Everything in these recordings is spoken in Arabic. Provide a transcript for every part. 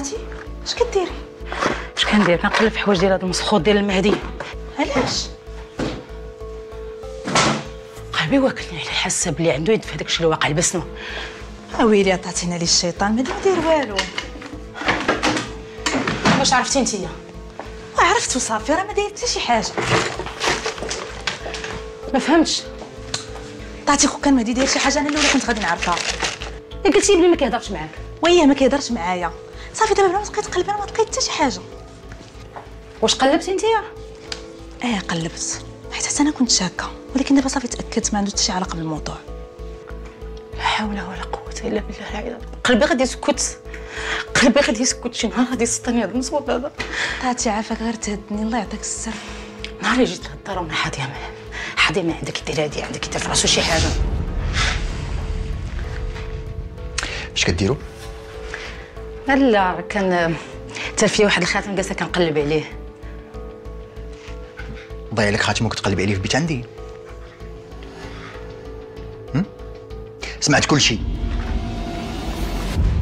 طاتي اش كديري؟ اش كندير؟ كنقلب في حوايج ديال هاد المسخوط ديال المهدي. علاش؟ قلبي واكلني على حاسه بلي عنده يد في هذاك الشيء اللي واقع لبسنا. اويلي عطاتينا لي الشيطان؟ ما دير والو. واش عرفتي نتيا عرفت وصافي راه ما داير حتى شي حاجة. ما فهمتش. طاتي خو كان مهدي داير شي حاجة؟ أنا الأولى كنت غادي نعرفها. قلتي بلي ما كيهضرش معاك. وهي ما كيهضرش معايا. صافي دابا بلا ما تبقاي تقلبي أنا ما لقيت حتى شي حاجة. واش قلبتي نتيا آه قلبت. حيت حتى أنا كنت شاكة ولكن دابا صافي تأكدت ما عنده حتى شي علاقة بالموضوع. لا حول ولا قوة إلا بالله. العلي قلبي غادي يسكت. قلبي غادي يسكت شي نهار غادي يسطني هذا المصوب هذا. طاتي عافاك غير تهدني. الله يعطيك السر. نهار اللي جيت للدار وأنا حاضيه معاه حاضيه ما عندك دير هادي عندك دير في راسو شي حاجة. اش كديروا لا كان تر فيه واحد الخاتم جالسة كنقلب عليه. ضيع لك خاتم وكتقلبي عليه في البيت عندي؟ سمعت كل شيء.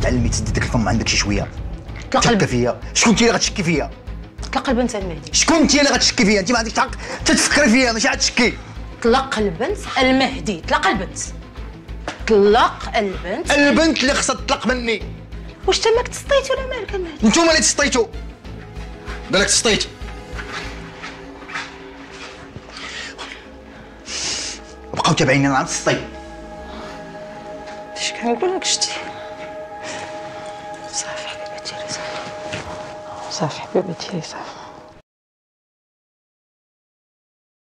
تعلمي تسدي ديك الفم عندك شي شوية. الب... فيا. شكون انت اللي غتشكي فيا؟ طلق البنت المهدي شكون انت اللي غتشكي فيا؟ انت ما عندكش حق تتفكري فيا ماشي عاد تشكي طلق البنت المهدي. طلق البنت. طلق البنت. البنت اللي خصها تطلق مني. واش تماك تسطيتي ولا مالك المهدي نتوما اللي تسطيتوا قالك تسطيت بقاو تابعيني أنا تسطي اش كنقول لك شتي؟ صافي حبيبتي صافي صافي حبيبتي صافي.